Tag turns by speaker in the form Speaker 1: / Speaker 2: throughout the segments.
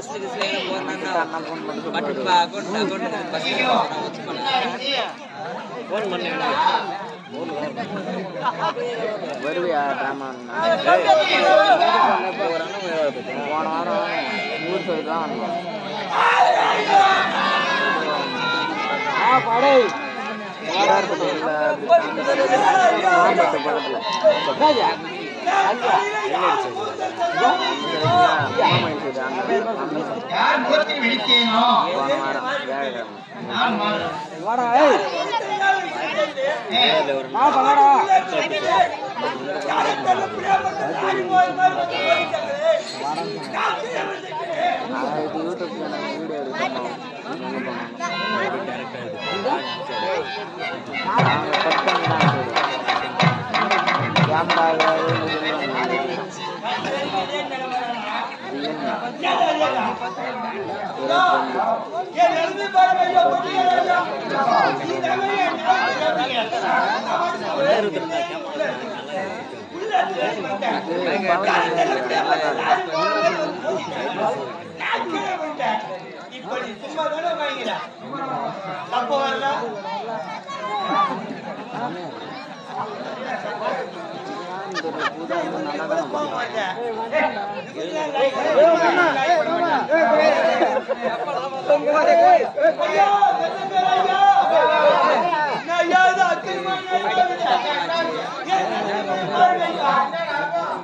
Speaker 1: பஸ்ல கிஸ்ல போறேன்னா பட்டு அக்கௌண்ட் அக்கௌண்ட் பஸ்ல வச்சு பண்ணேன்
Speaker 2: வருவியா ட்ராமா போன வாரம் ஊர் சைடு தான் வந்தோம்
Speaker 3: யார் முகத்தில் வெடித்தேனோ
Speaker 2: போன வாரம் வியாழக்கிழமை
Speaker 3: நான் மாறுறேன்.
Speaker 2: வாடா ஏய்
Speaker 3: ஏய்,
Speaker 2: நான் இது யூடியூப் சேனல் வீடியோ எடுக்கணும் என்ன பண்ணணும் நாங்கள் கட் பண்ணி தான் கேமரா
Speaker 3: இப்படி சும்மா தானே வாங்கிடா தப்பு வரல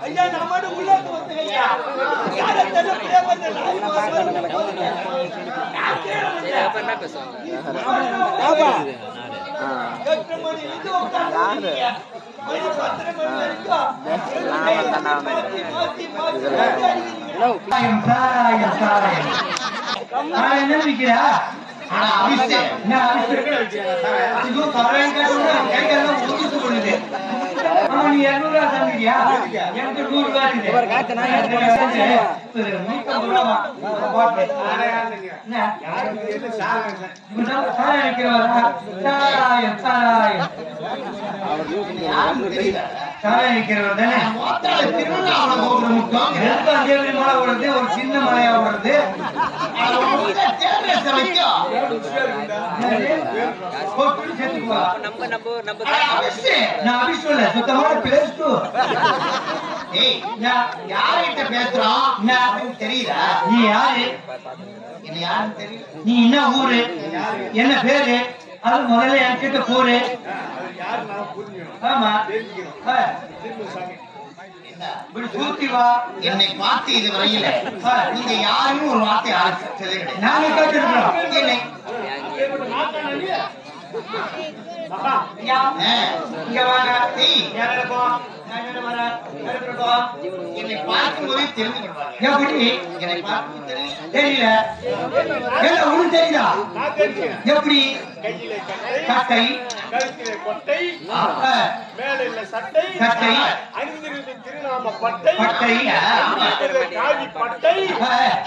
Speaker 3: ஐயா நம்மடு உள்ள வந்து யார தெரியல
Speaker 1: சரி அப்ப என்ன பேசுவாங்க.
Speaker 3: எட்டு மணி இது உட்கார்ந்து நான் என்ன விக்கிறா ஆனா என்ன ஒரு சின்ன மழையா விடுறது.
Speaker 1: நம்ம நம்ம நம்ம
Speaker 3: நான் அப்படி சொல்ல சுத்தமான பேஸ்டு
Speaker 4: யார்கிட்ட பேசுறோம் அப்படின்னு
Speaker 3: நீ யாரு?
Speaker 4: என்ன யாருன்னு தெரியல
Speaker 3: நீ என்ன ஊரு என்ன பேரு அது முதல்ல என்கிட்ட கூறு ஆமா ஆ. இப்படி சூத்தி வா
Speaker 4: என்னை பார்த்து இது வரையில நீங்க யாருன்னு ஒரு வார்த்தை ஆரம்பிச்சதே கிடையாது.
Speaker 3: நாங்க கேட்டிருக்கிறோம்
Speaker 4: என்னை.
Speaker 3: ஐயா,
Speaker 4: ஆ,
Speaker 3: இங்க வாங்க.
Speaker 4: ஏய்,
Speaker 3: யார் இருக்கும்? நான் என்ன வரேன்? யார் இருக்கும்?
Speaker 4: என்னை பார்க்கும்போதே தெரிந்து கொள்வாங்க
Speaker 3: எப்படி
Speaker 4: என்னை பார்க்கும்போது தெரியும்
Speaker 3: தெரியல. உனக்கு தெரியுதா எப்படி? கட்டை.
Speaker 5: கழுத்திலே கொட்டை சட்டை அணிந்திருந்த திருநாம பட்டை
Speaker 3: பட்டை
Speaker 5: காவி பட்டை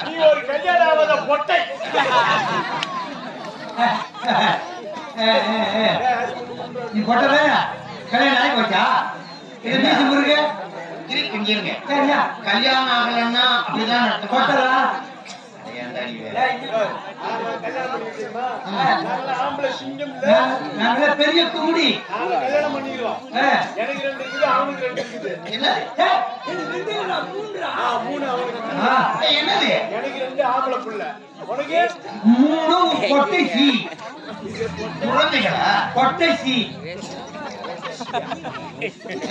Speaker 5: நீ ஒரு கல்யாணாவத பொட்டை.
Speaker 3: நீ போட்டவே கல்யாணம் ஆகி போச்சா? இது மீசு முருகு
Speaker 4: இருக்கு இருங்க.
Speaker 3: சரியா?
Speaker 4: கல்யாணம் ஆகலன்னா அப்படிதான்
Speaker 3: போட்டதா நாங்க பெரிய குமுடி
Speaker 5: கல்யாணம் பண்ணிடுவோம். எனக்கு ரெண்டு இருக்குது அவனுக்கு ரெண்டு இருக்குது.
Speaker 4: என்னது?
Speaker 5: மூணு எனக்கு ரெண்டு ஆம்பளை புள்ள. உனக்கு?
Speaker 3: மூணும் கொட்டை சி.
Speaker 4: குழந்தைகளா?
Speaker 3: கொட்டை சி.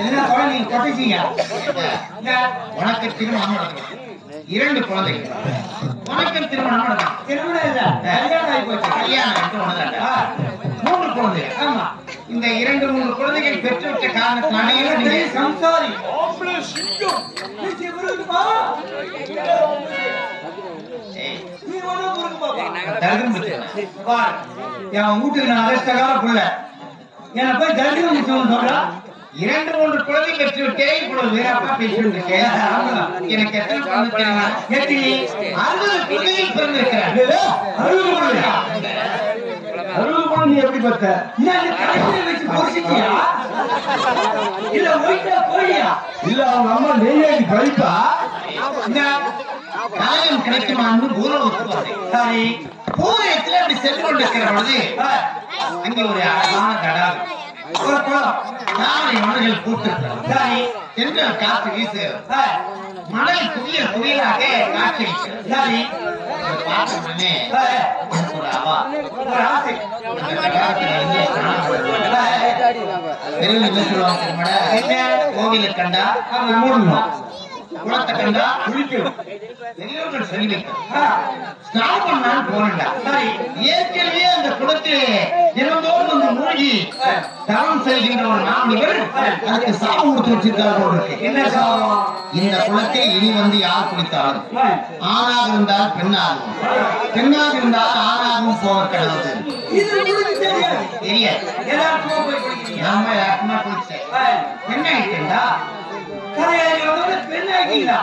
Speaker 3: என்ன குழந்தைங்க
Speaker 4: உனக்கு நடக்கும் இரண்டு குழந்தைகள். உனக்கு திருமணம்
Speaker 3: திருமணம் இல்ல. கல்யாணம் ஆகி போச்சு.
Speaker 4: கல்யாணம் மூன்று குழந்தைகள்.
Speaker 3: ஆமா.
Speaker 4: இந்த இரண்டு மூணு குழந்தைகள் பெற்றுவிட்ட காரணத்தினாலே
Speaker 3: சம்சாரி. வீட்டுக்கு நான் அதிர்ஷ்டகார புள்ள என்ன போய் முடிச்சவன் சொல்றா?
Speaker 4: இரண்டு மூன்று குழந்தைகள் பெற்றுவிட்டே இப்பொழுது வீரப்பா இருக்கேன் எனக்கு எத்தனை குழந்தை
Speaker 3: எத்தனை
Speaker 4: அறுபது குழந்தைகள் பிறந்திருக்கிறார்
Speaker 3: அறுபது குழந்தையா? அறுபது குழந்தை எப்படி பார்த்த? இந்த வச்சு பொரிச்சிட்டியா? இல்ல ஒயிட்டா கோழியா? இல்ல அவங்க அம்மா நெய்யாண்டி பறிப்பா என்ன?
Speaker 4: கலையும் கிடைக்குமான்னு சரி பூலயத்துல அப்படி சென்று கொண்டிருக்கிற பொழுது அங்கே ஒரு அழகான தடாகம் ஒரு குளம் தாமரை மலர்கள் பூத்திருக்கிறது சரி காற்று வீசுகிறது மணல் குவிய குவியலாக ஒரு அவா ஒரு ஆசை அந்த கோவிலை கண்டா மூடணும் குளத்தை கண்டா குளிக்கணும் பெரியவர்கள் சொல்லி வைக்கணும் ஸ்நானம் போனேன்டா சரி ஏற்கனவே அந்த குளத்தில் தினந்தோறும் வந்து தவம் செய்கின்ற ஒரு கொடுத்து வச்சிருக்காரு என்ன சாபம் இந்த இனி வந்து யார் குளித்தாலும் ஆணாக இருந்தால் பெண்ணாகும். பெண்ணாக இருந்தால் ஆணாகவும் போக கிடையாது தெரியாது. நாம யாருக்குமா குளிச்சேன்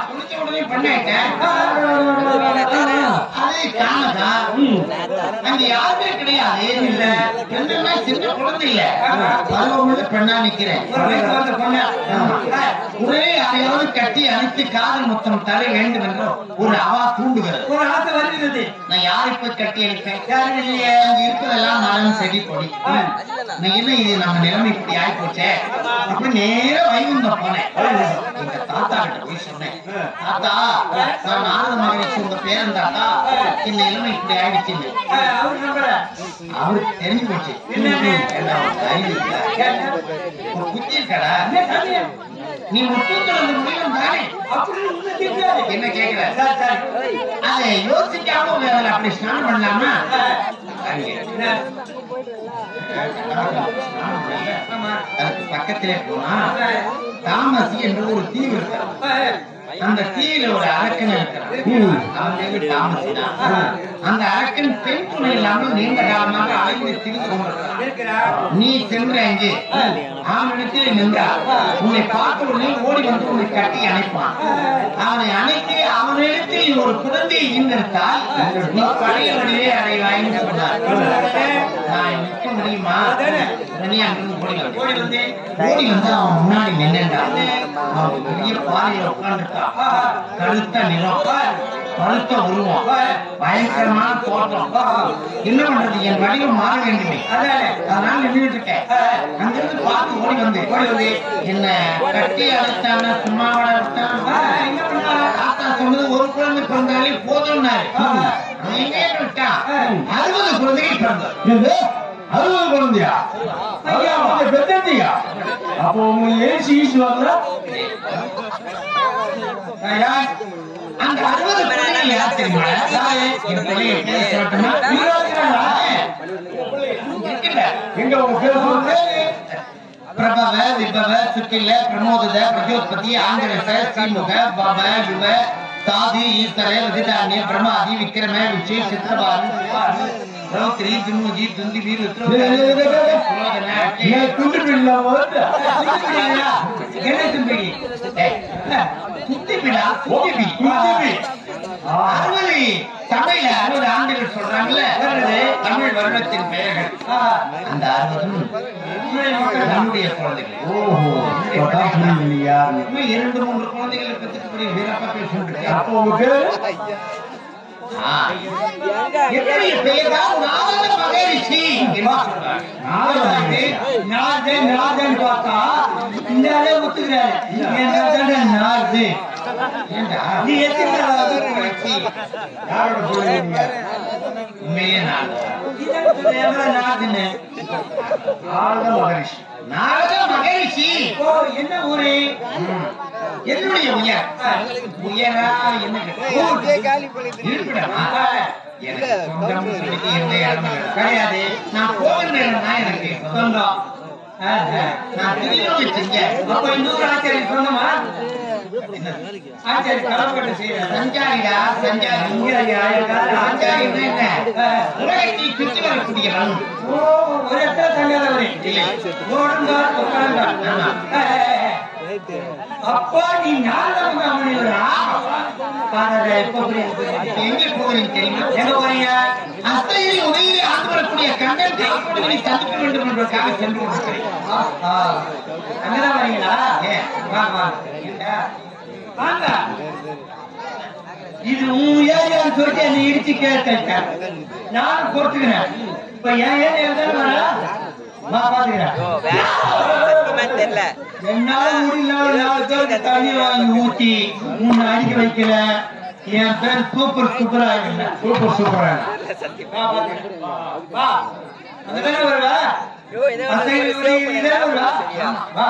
Speaker 4: குளிச்ச உடனே பெண்ணாயிட்டேன் காணதா அங்க யாருமே கிடையாது. இல்ல பெண்ணுன்னா சின்ன குழந்தை இல்ல. பருவமுள்ள பெண்ணா நிக்கிறேன். ஆமா. ஒரே யாரையாவது கட்டி அணைத்து காதல் முத்தம் தர வேண்டும் என்று ஒரு அவா தூண்டுகிறது.
Speaker 3: ஒரு ஆசை வருகிறது.
Speaker 4: நான் யாரை போய் கட்டி யாரும் இல்லையே. அங்க இருப்பதெல்லாம் மரம் செடி கொடி. என்ன இது? நம்ம நிலைமை இப்படி ஆகி போச்சே அப்படி நேர வைகுண்டம் போனேன். எங்க தாத்தா கிட்ட போய் சொன்னேன். தாத்தா நான் நாரத மகரிஷி உங்க பேரன் தாத்தா. இந்த நிலைமை இப்படி ஆயிடுச்சுன்னு
Speaker 3: அவர்
Speaker 4: தெரிஞ்சு போச்சு? ஒரு குச்சி இருக்கடா நீ முத்தூத்துல அந்த முடியும் தானே என்ன கேக்குற. அதை யோசிக்காம அப்படி ஸ்நானம் பண்ணலாமா பக்கத்திலே போனா தாமசி என்ற ஒரு தீவு இருக்கிறது அந்த தீவில ஒரு அரக்கன் இருக்கிறான். அந்த அரக்கன் பெண் துணை இல்லாமல் நீண்ட காலமாக அலைந்து திரிந்து நீ சென்ற இங்கே அவனிடத்தில் நின்றார் உன்னை பார்த்த உடனே ஓடி வந்து உன்னை கட்டி அணைப்பான். அவனை அணைத்து அவனிடத்தில் ஒரு குழந்தையை ஈந்தெடுத்தால் நீ பழைய வழியே அடைவாய்ன்னு சொன்னார். நான் நிற்க முடியுமா? உடனே அங்கிருந்து ஓடி
Speaker 3: ஓடி வந்து
Speaker 4: ஓடி வந்து அவன் முன்னாடி நின்னுட்டான் அவன் பெரிய பாறையில உட்கார்ந்துட்டான் கருத்த நிலம் பழுத்த உருவம் பயங்கரமான தோற்றம். என்ன பண்றது என் வடிவம் மாற வேண்டுமே.
Speaker 3: அதானே
Speaker 4: அதனால நின்றுட்டு இருக்கேன் அங்கிருந்து பார்த்து ஓடி வந்து ஓடி வந்து என்ன கட்டி அழைச்சாங்க சும்மா தாத்தா சொன்னது ஒரு குழந்தை பிறந்தாலே போதும்னாரு. அறுபது குழந்தைகள் பிறந்தது.
Speaker 5: அறுபது குழந்தையா? ஐயா அவங்க பெத்தண்டியா அப்போ உங்க ஏசி ஈசு வரல
Speaker 4: ஐயா, அந்த அறுபது பிள்ளைகள் யார் தெரியுமா?
Speaker 5: எங்க உங்க பேர் சொல்லுங்க
Speaker 4: பிரபவ விபவ சுக்கில பிரமோதத பிரதியோத்பத்தி ஆந்திரச ஸ்ரீமுக பவ விவ தாதி ஈஸ்வர விதிதானிய பிரமாதி விக்ரம விஜய் சித்திரபாலு சிவாலு ரௌத்ரி துன்முகி துந்தி வீர்
Speaker 5: துண்டு பிள்ளை
Speaker 4: என்ன தும்பிடி குத்திபிடா குத்திபி
Speaker 5: குத்திபி.
Speaker 4: அறுபது தமிழ்ல அறுபது ஆண்டுகள் சொல்றாங்கல்ல தமிழ் வருடத்தின் பெயர்கள் அந்த அறுபதும் நம்முடைய குழந்தைகள்
Speaker 5: ஓஹோ
Speaker 4: இரண்டு மூன்று குழந்தைகளை பெற்றுக்கூடிய வீரப்பா பேசிட்டு
Speaker 5: அப்போ உங்க பேரு
Speaker 4: என்னுடைய பெயர் தான் நாரத மகரிஷி என்று சொல்றாங்க.
Speaker 5: நாரதன்.
Speaker 3: நாதன் நாதன் பார்த்தா இந்த ஆளே ஒத்துக்கிறாரு நாது? நீ எத்தனை.
Speaker 5: யாரோட.
Speaker 3: நாதுன்னு
Speaker 5: மகரிஷி
Speaker 4: மகரிஷி
Speaker 3: ஓ என்ன ஊரு.
Speaker 4: என்னுடைய உயர்? உயரா என்ன. கிடையாது. நான் எனக்கு சொந்தம். நான்
Speaker 3: அப்ப அப்பா நீ ஞாபகம் கவனிவரா பாருங்க
Speaker 4: தெரியுமா
Speaker 3: எங்க போறீங்க
Speaker 4: அத்தையை உதவி ஆண்டு வரக்கூடிய கண்டன் காப்பீடுகளை சந்திக்க வேண்டும் என்பதற்காக சென்று
Speaker 3: அங்கதான் வரீங்களா
Speaker 4: ஏன்?
Speaker 3: வாங்க வாங்க இது உன் ஏரியான்னு சொல்லிட்டு என்னை இடிச்சு கேட்டேன் நான் பொறுத்துக்கிறேன். இப்ப என் ஏரியா என்னால முடியல தண்ணி வாங்கி ஊத்தி உன்னை அடிக்க வைக்கல என் பேர் சூப்பர் சூப்பரா
Speaker 5: சூப்பர்
Speaker 3: வருவா. வருவா